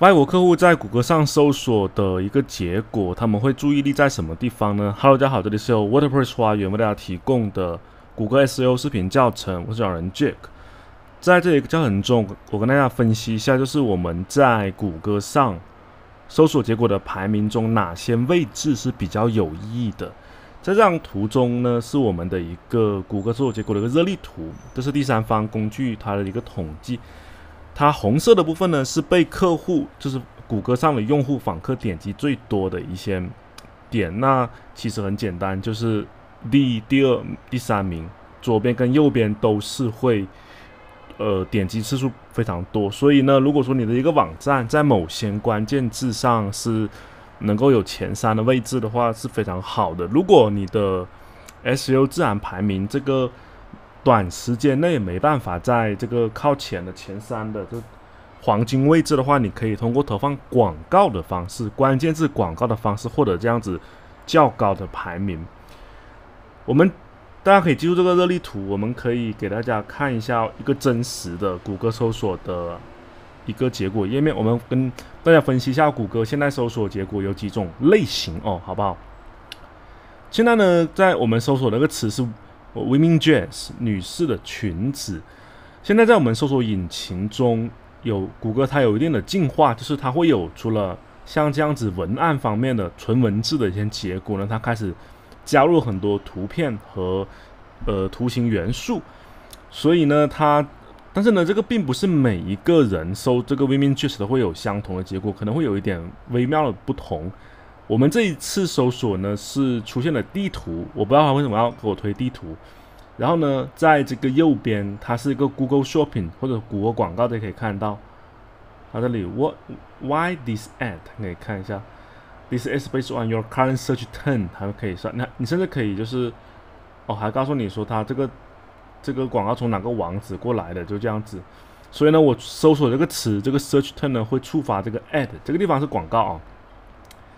外国客户在谷歌上搜索的一个结果，他们会注意力在什么地方呢？Hello，大家好，这里是由 WordPress 花园为大家提供的谷歌 SEO 视频教程，我是讲人 Jack。在这一个教程中，我跟大家分析一下，就是我们在谷歌上搜索结果的排名中，哪些位置是比较有意义的。在这张图中呢，是我们的一个谷歌搜索结果的一个热力图，这是第三方工具它的一个统计。它红色的部分呢，是被客户，就是谷歌上的用户访客点击最多的一些点。那其实很简单，就是第一第二、第三名，左边跟右边都是会，呃，点击次数非常多。所以呢，如果说你的一个网站在某些关键字上是能够有前三的位置的话，是非常好的。如果你的 SEO 自然排名这个。短时间内没办法在这个靠前的前三的这黄金位置的话，你可以通过投放广告的方式，关键字广告的方式获得这样子较高的排名。我们大家可以记住这个热力图，我们可以给大家看一下一个真实的谷歌搜索的一个结果页面。我们跟大家分析一下谷歌现在搜索结果有几种类型哦，好不好？现在呢，在我们搜索那个词是。Women dress，女士的裙子。现在在我们搜索引擎中有谷歌，它有一定的进化，就是它会有除了像这样子文案方面的纯文字的一些结果呢，它开始加入很多图片和呃图形元素。所以呢，它但是呢，这个并不是每一个人搜这个 Women dress 都会有相同的结果，可能会有一点微妙的不同。我们这一次搜索呢是出现了地图，我不知道他为什么要给我推地图。然后呢，在这个右边，它是一个 Google Shopping 或者谷歌广告，大家可以看到。它这里 What Why this ad？你可以看一下，This is based on your current search term，还可以算。那你甚至可以就是哦，还告诉你说它这个这个广告从哪个网址过来的，就这样子。所以呢，我搜索这个词，这个 search term 呢会触发这个 ad，这个地方是广告啊。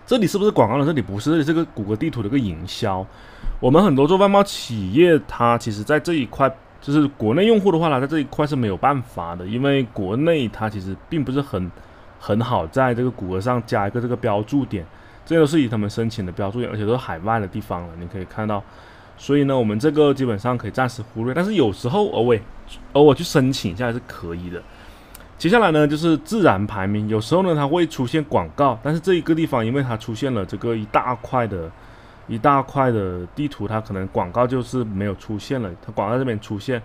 这里是不是广告呢？这里不是，这里是个谷歌地图的一个营销。我们很多做外贸企业，它其实在这一块，就是国内用户的话呢，在这一块是没有办法的，因为国内它其实并不是很很好在这个谷歌上加一个这个标注点，这都是以他们申请的标注点，而且都是海外的地方了。你可以看到，所以呢，我们这个基本上可以暂时忽略，但是有时候偶尔偶尔去申请一下还是可以的。接下来呢，就是自然排名。有时候呢，它会出现广告，但是这一个地方，因为它出现了这个一大块的、一大块的地图，它可能广告就是没有出现了。它广告这边出现，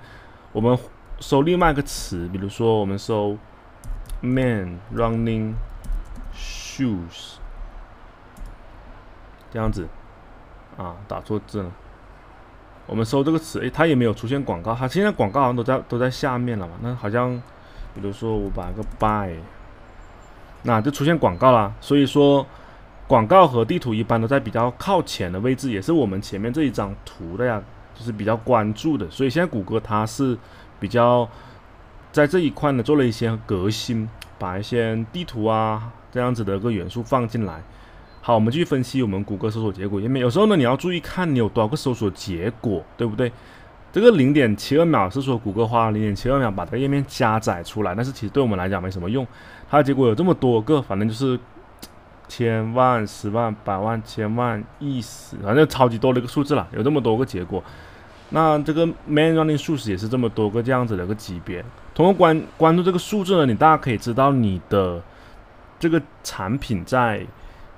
我们搜另外一个词，比如说我们搜 “man running shoes” 这样子啊，打错字了。我们搜这个词，诶，它也没有出现广告。它现在广告好像都在都在下面了嘛？那好像。比如说我把个 buy，那就出现广告啦。所以说广告和地图一般都在比较靠前的位置，也是我们前面这一张图的呀，就是比较关注的。所以现在谷歌它是比较在这一块呢做了一些革新，把一些地图啊这样子的一个元素放进来。好，我们继续分析我们谷歌搜索结果页面。有时候呢你要注意看你有多少个搜索结果，对不对？这个零点七二秒是说谷歌花零点七二秒把这个页面加载出来，但是其实对我们来讲没什么用。它的结果有这么多个，反正就是千万、十万、百万、千万、亿十，反正超级多的一个数字了，有这么多个结果。那这个 main running 数值也是这么多个这样子的一个级别。通过关关注这个数字呢，你大家可以知道你的这个产品在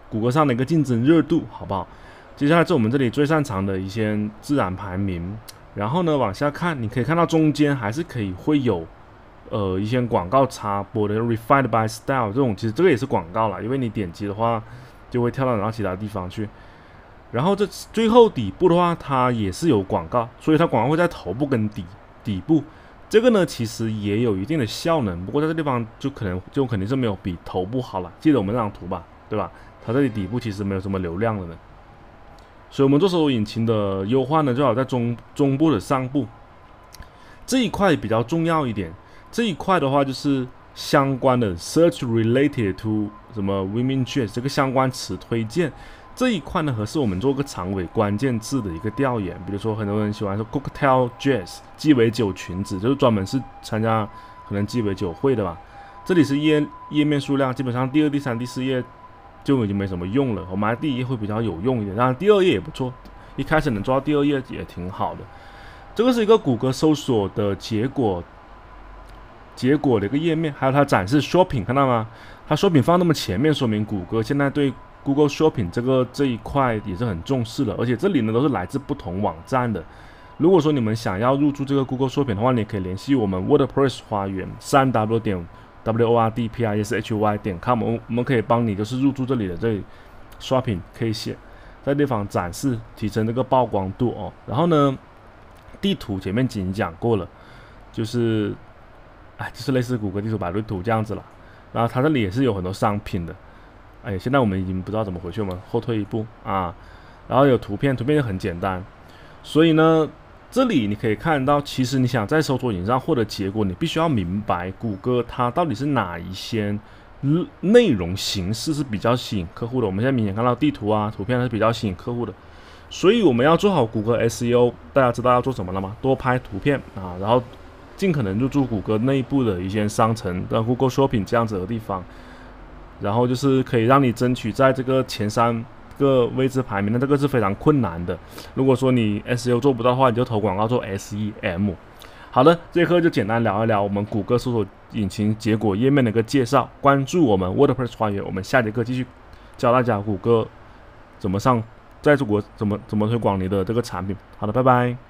谷歌上的一个竞争热度，好不好？接下来是我们这里最擅长的一些自然排名。然后呢，往下看，你可以看到中间还是可以会有，呃，一些广告插播的 refined by style 这种，其实这个也是广告啦，因为你点击的话，就会跳到然后其他地方去。然后这最后底部的话，它也是有广告，所以它广告会在头部跟底底部。这个呢，其实也有一定的效能，不过在这地方就可能就肯定是没有比头部好了。记得我们这张图吧，对吧？它这里底部其实没有什么流量的呢。所以，我们做搜索引擎的优化呢，最好在中中部的上部这一块比较重要一点。这一块的话，就是相关的 search related to 什么 women dress 这个相关词推荐这一块呢，合适我们做个长尾关键字的一个调研。比如说，很多人喜欢说 cocktail dress 鸡尾酒裙子，就是专门是参加可能鸡尾酒会的吧。这里是页页面数量，基本上第二、第三、第四页就已经没什么用了。我们第一页会比较有用一点，当然第二页也不错，一开始能做到第二页也挺好的。这个是一个谷歌搜索的结果，结果的一个页面，还有它展示 Shopping，看到吗？它 Shopping 放那么前面，说明谷歌现在对 Google Shopping 这个这一块也是很重视的。而且这里呢都是来自不同网站的。如果说你们想要入驻这个 Google Shopping 的话，你可以联系我们 WordPress 花园三 W 点 W O R D P I S H Y 点 com，我我们可以帮你就是入驻这里的这 Shopping，可以写在地方展示，提升这个曝光度哦。然后呢，地图前面已经讲过了，就是哎，就是类似谷歌地图、百度图这样子了。然后它这里也是有很多商品的，哎，现在我们已经不知道怎么回去，我们后退一步啊。然后有图片，图片就很简单，所以呢。这里你可以看到，其实你想在搜索引擎上获得结果，你必须要明白谷歌它到底是哪一些内容形式是比较吸引客户的。我们现在明显看到地图啊、图片是比较吸引客户的，所以我们要做好谷歌 SEO。大家知道要做什么了吗？多拍图片啊，然后尽可能入驻谷歌内部的一些商城的 Google Shopping 这样子的地方，然后就是可以让你争取在这个前三。个位置排名，那这个是非常困难的。如果说你 SEO 做不到的话，你就投广告做 SEM。好的，这节课就简单聊一聊我们谷歌搜索引擎结果页面的一个介绍。关注我们 WordPress 花园，我们下节课继续教大家谷歌怎么上，在中国怎么怎么推广你的这个产品。好的，拜拜。